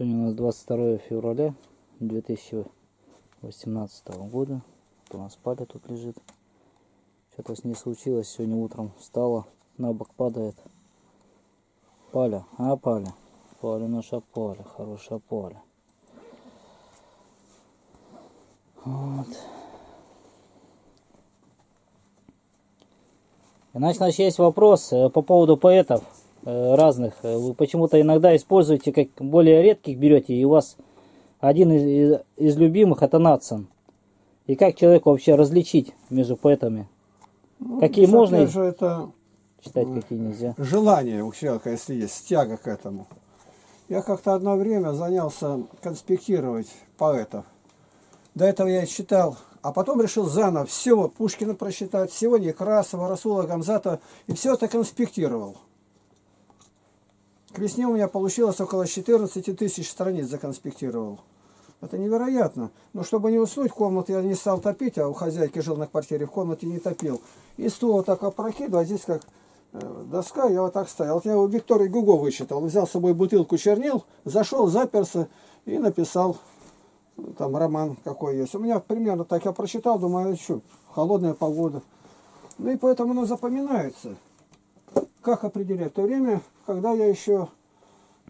Сегодня у нас 22 февраля 2018 года. Вот у нас Паля тут лежит. Что-то с ней случилось. Сегодня утром встала, на бок падает. Паля, а Паля? Паля наша Паля, хорошая Паля. Вот. Иначе, значит, есть вопрос э, по поводу поэтов разных. Э, Вы почему-то иногда используете, как более редких берете, и у вас один из, из, из любимых это Натсон. И как человеку вообще различить между поэтами? Ну, Какие можно это Читать, какие нельзя. желание у человека, если есть, тяга к этому. Я как-то одно время занялся конспектировать поэтов. До этого я читал, а потом решил заново всего Пушкина прочитать, всего Некрасова, Расула Гамзата, и все это конспектировал. К весне у меня получилось около 14 тысяч страниц законспектировал. Это невероятно. Но чтобы не уснуть, комнату я не стал топить, а у хозяйки жил на квартире, в комнате не топил. И стул вот так опрокидывал, а здесь как э, доска, я вот так стоял. Вот я у Виктории Гуго вычитал, взял с собой бутылку чернил, зашел, заперся и написал ну, там роман какой есть. У меня примерно так я прочитал, думаю, что, холодная погода. Ну и поэтому оно запоминается. Как определять? В то время, когда я еще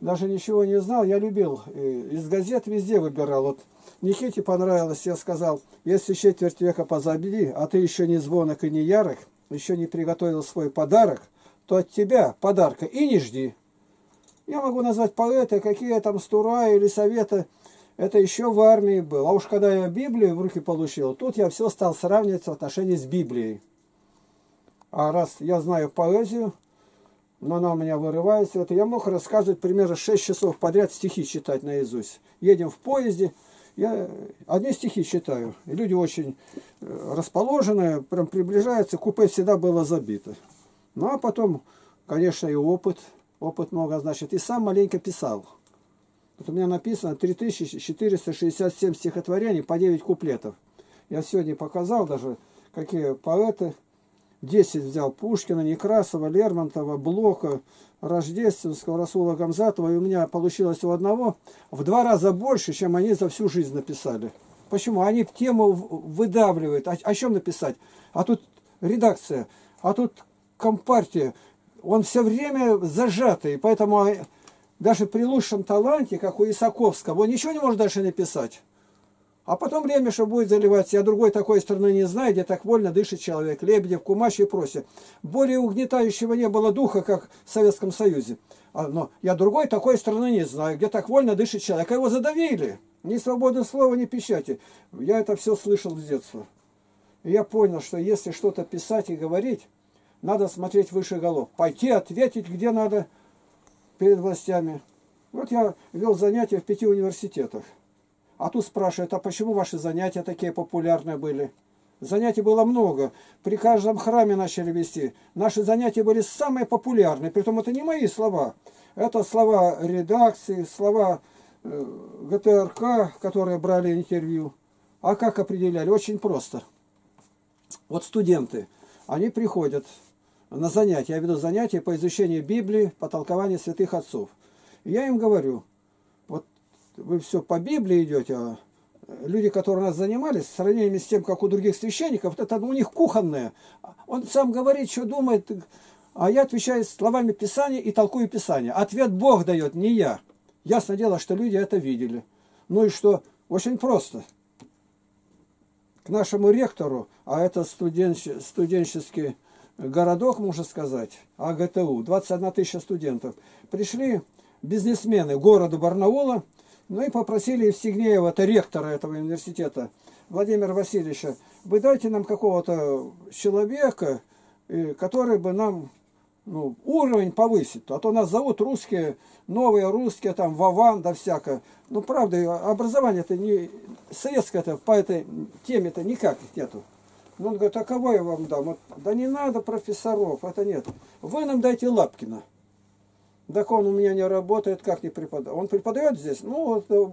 даже ничего не знал, я любил. И из газет везде выбирал. Вот Никите понравилось, я сказал, если четверть века позади, а ты еще не звонок и не ярок, еще не приготовил свой подарок, то от тебя подарка и не жди. Я могу назвать поэты, какие там стура или советы, это еще в армии был. А уж когда я Библию в руки получил, тут я все стал сравнивать в отношении с Библией. А раз я знаю поэзию, но она у меня вырывается, это я мог рассказывать примерно 6 часов подряд стихи читать наизусть. Едем в поезде, я одни стихи читаю. И люди очень э, расположенные, прям приближаются, купе всегда было забито. Ну а потом, конечно, и опыт, опыт много значит. И сам маленько писал. Вот у меня написано 3467 стихотворений по 9 куплетов. Я сегодня показал даже, какие поэты. 10 взял Пушкина, Некрасова, Лермонтова, Блока, Рождественского, Расула Гамзатова. И у меня получилось у одного в два раза больше, чем они за всю жизнь написали. Почему? Они тему выдавливают. О, о чем написать? А тут редакция, а тут компартия. Он все время зажатый, поэтому даже при лучшем таланте, как у Исаковского, он ничего не может дальше написать. А потом что будет заливаться. Я другой такой страны не знаю, где так вольно дышит человек. Лебедев, Кумач и прочее. Более угнетающего не было духа, как в Советском Союзе. А, но я другой такой страны не знаю, где так вольно дышит человек. А его задавили. Ни свободы слова, ни печати. Я это все слышал с детства. И я понял, что если что-то писать и говорить, надо смотреть выше голов. Пойти ответить, где надо перед властями. Вот я вел занятия в пяти университетах. А тут спрашивают, а почему ваши занятия такие популярные были? Занятий было много. При каждом храме начали вести. Наши занятия были самые популярные. Притом это не мои слова. Это слова редакции, слова э, ГТРК, которые брали интервью. А как определяли? Очень просто. Вот студенты, они приходят на занятия. Я веду занятия по изучению Библии, по толкованию святых отцов. Я им говорю, вы все по Библии идете, а люди, которые нас занимались, в сравнении с тем, как у других священников, это у них кухонное. Он сам говорит, что думает, а я отвечаю словами Писания и толкую Писание. Ответ Бог дает, не я. Ясно дело, что люди это видели. Ну и что? Очень просто. К нашему ректору, а это студенч... студенческий городок, можно сказать, АГТУ, 21 тысяча студентов, пришли бизнесмены города Барнаула, ну и попросили Евстигнеева, это ректора этого университета, Владимира Васильевича, вы дайте нам какого-то человека, который бы нам ну, уровень повысит. А то нас зовут русские, новые русские, там, Вован, да всякое. Ну, правда, образование-то не... Советское-то по этой теме-то никак нету. Ну, он говорит, а кого я вам дам? Вот, да не надо профессоров, это нет. Вы нам дайте Лапкина. Так он у меня не работает, как не преподает. Он преподает здесь, ну, вот, э,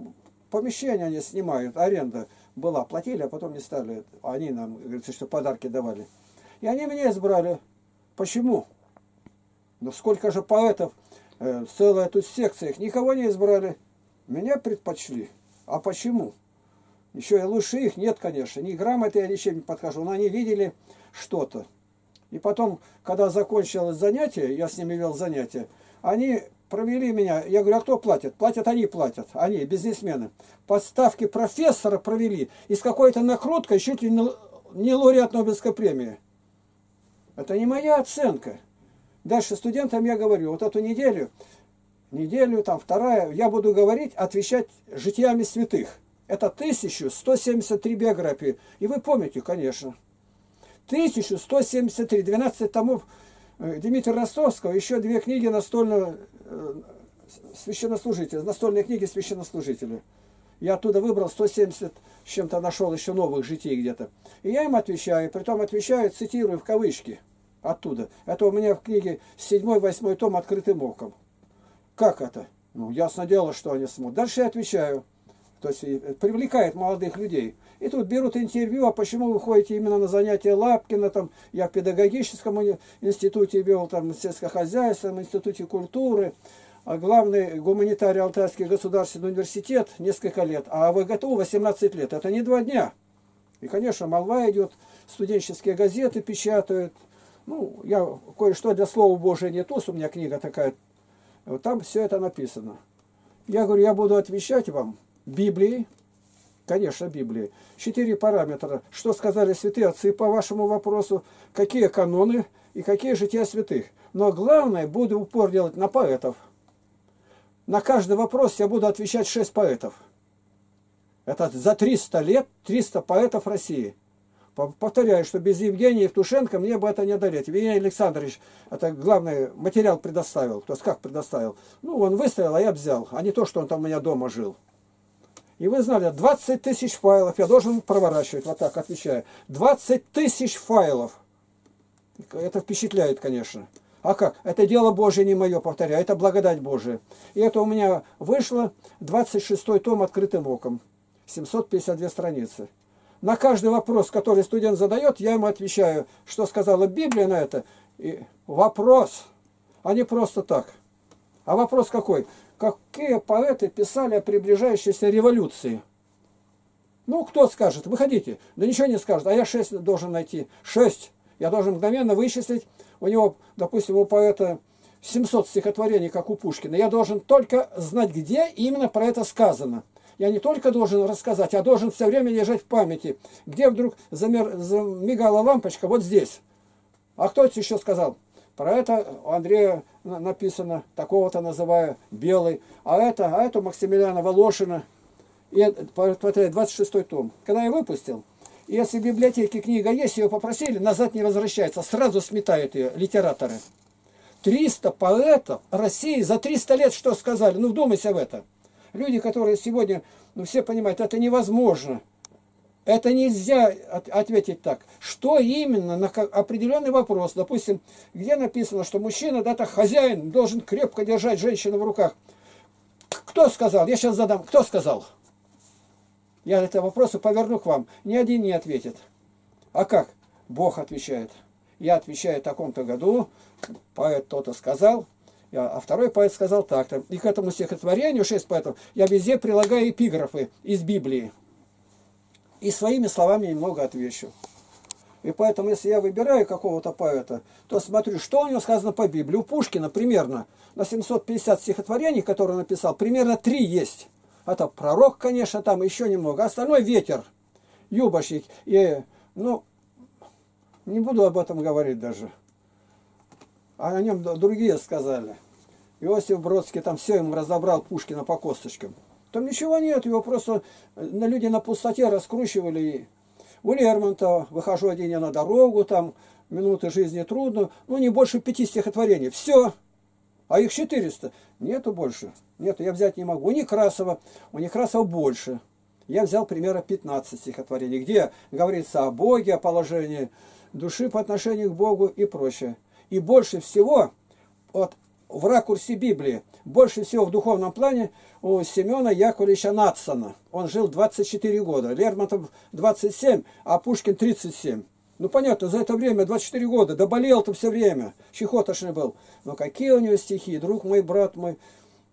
помещение они снимают, аренда была, платили, а потом не стали. Они нам, говорится, что подарки давали. И они меня избрали. Почему? Ну, сколько же поэтов, э, целая тут секция, их никого не избрали. Меня предпочли. А почему? Еще и лучше их нет, конечно. Ни грамоты я ничем не подхожу, но они видели что-то. И потом, когда закончилось занятие, я с ними вел занятия, они провели меня. Я говорю, а кто платит? Платят они, платят. Они, бизнесмены. Подставки профессора провели. И с какой-то накруткой чуть ли не, лауреат Нобелевской премии. Это не моя оценка. Дальше студентам я говорю, вот эту неделю, неделю, там вторая, я буду говорить, отвечать житиями святых. Это 1173 биографии. И вы помните, конечно. 1173, 12 томов Дмитрия Ростовского, еще две книги настольного э, священнослужителя, настольные книги священнослужителя. Я оттуда выбрал 170 с чем-то нашел еще новых житий где-то. И я им отвечаю, притом отвечаю, цитирую в кавычки оттуда. Это у меня в книге 7-8 том открытым оком. Как это? Ну, ясно дело, что они смотрят. Дальше я отвечаю. То есть привлекает молодых людей. И тут берут интервью, а почему вы ходите именно на занятия Лапкина, там, я в педагогическом институте вел, там, в сельскохозяйственном институте культуры, а главный гуманитарий Алтайский государственный университет несколько лет, а ВГТУ 18 лет. Это не два дня. И, конечно, молва идет, студенческие газеты печатают. Ну, я кое-что для Слова Божия не туз, у меня книга такая. Вот там все это написано. Я говорю, я буду отвечать вам Библией, Конечно, Библии. Четыре параметра. Что сказали святые отцы по вашему вопросу, какие каноны и какие жития святых. Но главное, буду упор делать на поэтов. На каждый вопрос я буду отвечать шесть поэтов. Это за 300 лет 300 поэтов России. Повторяю, что без Евгения Евтушенко мне бы это не одолеть. Евгений Александрович это главный материал предоставил. То есть как предоставил? Ну, он выставил, а я взял. А не то, что он там у меня дома жил. И вы знали, 20 тысяч файлов я должен проворачивать, вот так отвечаю. 20 тысяч файлов. Это впечатляет, конечно. А как? Это дело Божье, не мое, повторяю, это благодать Божия. И это у меня вышло 26 том открытым оком. 752 страницы. На каждый вопрос, который студент задает, я ему отвечаю, что сказала Библия на это. И вопрос, а не просто так. А вопрос какой? Какие поэты писали о приближающейся революции. Ну, кто скажет? Выходите. Да ничего не скажет. А я шесть должен найти. Шесть. Я должен мгновенно вычислить. У него, допустим, у поэта 700 стихотворений, как у Пушкина. Я должен только знать, где именно про это сказано. Я не только должен рассказать, а должен все время лежать в памяти. Где вдруг замер, замигала лампочка? Вот здесь. А кто это еще сказал? Про это у Андрея написано, такого-то называю, белый. А это, а это Максимилиана Волошина. И, смотри, 26 том. Когда я выпустил, если в библиотеке книга есть, ее попросили, назад не возвращается, сразу сметают ее литераторы. 300 поэтов России за 300 лет что сказали? Ну, вдумайся в это. Люди, которые сегодня, ну, все понимают, это невозможно. Это нельзя ответить так. Что именно на определенный вопрос, допустим, где написано, что мужчина, да, так хозяин, должен крепко держать женщину в руках. Кто сказал? Я сейчас задам. Кто сказал? Я это вопросы поверну к вам. Ни один не ответит. А как? Бог отвечает. Я отвечаю в таком-то году, поэт кто-то сказал, а второй поэт сказал так-то. И к этому стихотворению, шесть поэтов, я везде прилагаю эпиграфы из Библии и своими словами немного отвечу. И поэтому, если я выбираю какого-то поэта, то смотрю, что у него сказано по Библии. У Пушкина примерно на 750 стихотворений, которые он написал, примерно три есть. Это пророк, конечно, там еще немного. Остальное ветер, юбочник. И, ну, не буду об этом говорить даже. А о нем другие сказали. Иосиф Бродский там все ему разобрал Пушкина по косточкам. Там ничего нет, его просто э, на люди на пустоте раскручивали. У Лермонтова выхожу один я на дорогу, там минуты жизни трудно, ну не больше пяти стихотворений. Все. А их 400. Нету больше. Нету, я взять не могу. У Некрасова, у Некрасова больше. Я взял примерно 15 стихотворений, где говорится о Боге, о положении души по отношению к Богу и прочее. И больше всего от в ракурсе Библии, больше всего в духовном плане у Семена Яковлевича Натсона. Он жил 24 года, Лермонтов 27, а Пушкин 37. Ну понятно, за это время 24 года, да болел-то все время, чехотошный был. Но какие у него стихи, друг мой, брат мой,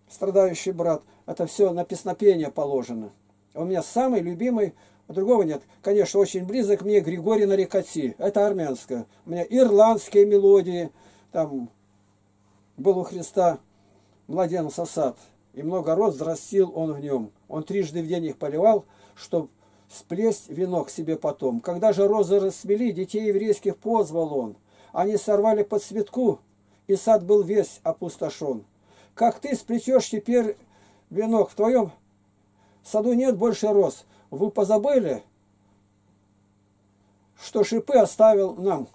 страдающий брат. Это все на песнопение положено. У меня самый любимый, а другого нет. Конечно, очень близок мне Григорий Нарикати. Это армянское. У меня ирландские мелодии. Там был у Христа младенца сад. И много роз взрастил он в нем. Он трижды в день их поливал, чтобы сплесть венок себе потом. Когда же розы расцвели, детей еврейских позвал он. Они сорвали под цветку, и сад был весь опустошен. Как ты сплетешь теперь венок в твоем саду нет больше роз. Вы позабыли, что шипы оставил нам,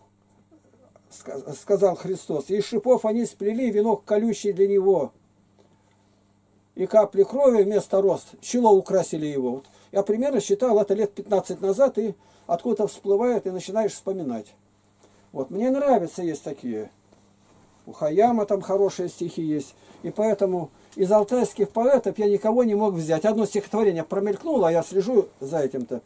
сказал Христос. Из шипов они сплели венок колючий для него. И капли крови вместо роз, чело украсили его. Вот я примерно считал это лет 15 назад, и откуда-то всплывает, и начинаешь вспоминать. Вот, мне нравятся есть такие. У Хаяма там хорошие стихи есть. И поэтому из алтайских поэтов я никого не мог взять. Одно стихотворение промелькнуло, а я слежу за этим-то.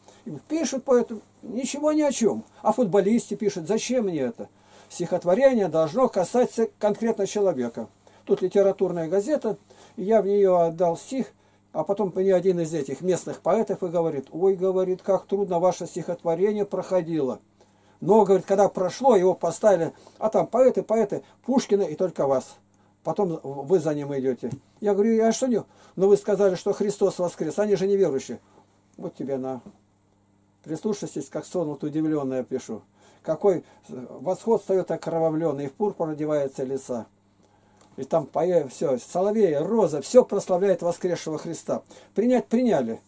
Пишут поэты ничего ни о чем. А футболисты пишут, зачем мне это? Стихотворение должно касаться конкретно человека. Тут литературная газета, я в нее отдал стих, а потом мне один из этих местных поэтов и говорит, ой, говорит, как трудно ваше стихотворение проходило. Но, говорит, когда прошло, его поставили, а там поэты, поэты, Пушкина и только вас. Потом вы за ним идете. Я говорю, а что не? Ну вы сказали, что Христос воскрес, они же неверующие. Вот тебе на. Прислушайтесь, как сон вот удивленное пишу. Какой восход встает окровавленный, и в пурпур одевается леса. И там поэт, все, соловей, роза, все прославляет воскресшего Христа. Принять приняли.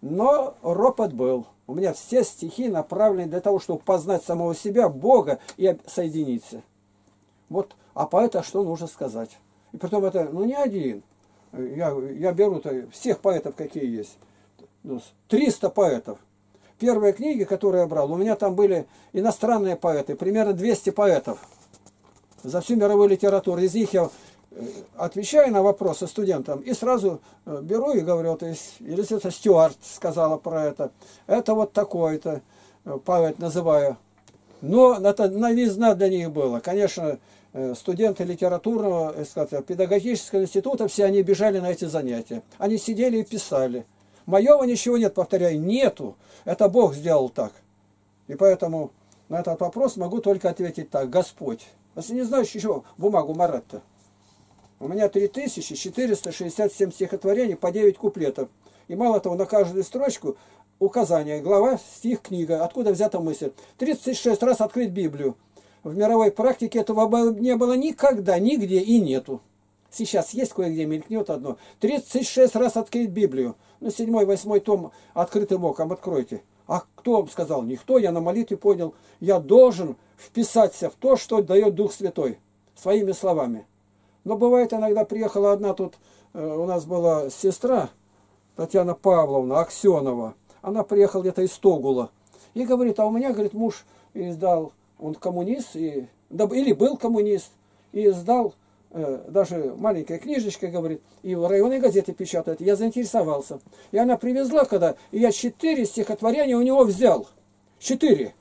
Но ропот был. У меня все стихи направлены для того, чтобы познать самого себя, Бога и соединиться. Вот, а поэта что нужно сказать? И потом это, ну не один. Я, я беру всех поэтов, какие есть. 300 ну, поэтов. Первые книги, которые я брал, у меня там были иностранные поэты, примерно 200 поэтов за всю мировую литературу. Из них я э, отвечаю на вопросы студентам и сразу э, беру и говорю, то есть Елизавета Стюарт сказала про это, это вот такой-то э, поэт называю. Но это новизна для них было. Конечно, студенты литературного, сказать, педагогического института, все они бежали на эти занятия. Они сидели и писали. Моего ничего нет, повторяю, нету. Это Бог сделал так. И поэтому на этот вопрос могу только ответить так. Господь если не знаешь еще бумагу Маратта. У меня 3467 стихотворений по 9 куплетов. И мало того, на каждую строчку указание, глава, стих, книга. Откуда взята мысль? 36 раз открыть Библию. В мировой практике этого не было никогда, нигде и нету. Сейчас есть кое-где, мелькнет одно. 36 раз открыть Библию. Ну, седьмой, восьмой том открытым оком откройте. А кто вам сказал? Никто, я на молитве понял. Я должен вписаться в то, что дает Дух Святой. Своими словами. Но бывает иногда приехала одна тут, э, у нас была сестра, Татьяна Павловна Аксенова. Она приехала где-то из Тогула. И говорит, а у меня, говорит, муж издал, он коммунист, и, или был коммунист, и издал даже маленькая книжечка, говорит, и в районной газете печатают. Я заинтересовался. И она привезла, когда и я четыре стихотворения у него взял. Четыре.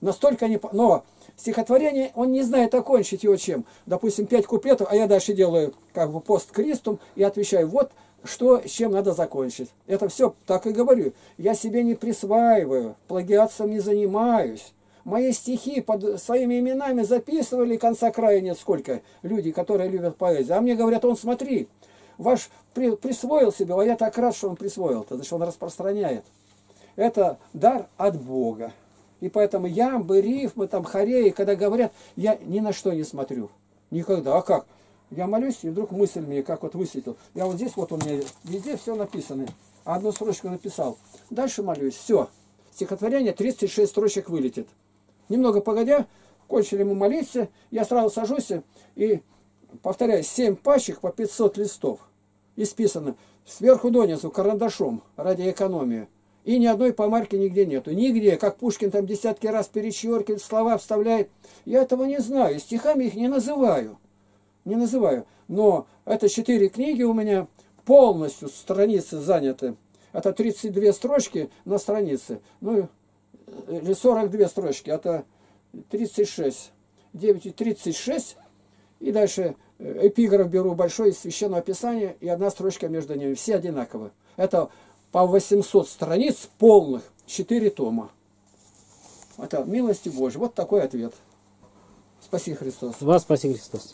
Настолько не... Но стихотворение, он не знает окончить его чем. Допустим, пять куплетов, а я дальше делаю как бы посткристум и отвечаю, вот что, с чем надо закончить. Это все так и говорю. Я себе не присваиваю, плагиатством не занимаюсь мои стихи под своими именами записывали, конца края нет сколько люди, которые любят поэзию. А мне говорят, он смотри, ваш при, присвоил себе, а я так рад, что он присвоил, то значит он распространяет. Это дар от Бога. И поэтому ямбы, рифмы, там, хореи, когда говорят, я ни на что не смотрю. Никогда. А как? Я молюсь, и вдруг мысль мне, как вот высветил. Я вот здесь, вот у меня везде все написано. Одну строчку написал. Дальше молюсь. Все. Стихотворение 36 строчек вылетит. Немного погодя, кончили мы молиться, я сразу сажусь и повторяю, 7 пачек по 500 листов. Исписано сверху донизу карандашом ради экономии. И ни одной помарки нигде нету. Нигде, как Пушкин там десятки раз перечеркивает, слова вставляет. Я этого не знаю, стихами их не называю. Не называю. Но это четыре книги у меня полностью страницы заняты. Это 32 строчки на странице. Ну, или 42 строчки, это 36. 9 и 36. И дальше Э, Эпиграф беру большой из Священного Писания и одна строчка между ними. Все одинаковые. Это по 800 страниц полных, 4 тома. Это милости Божьей. Вот такой ответ. Спаси Христос. Вас спаси Христос.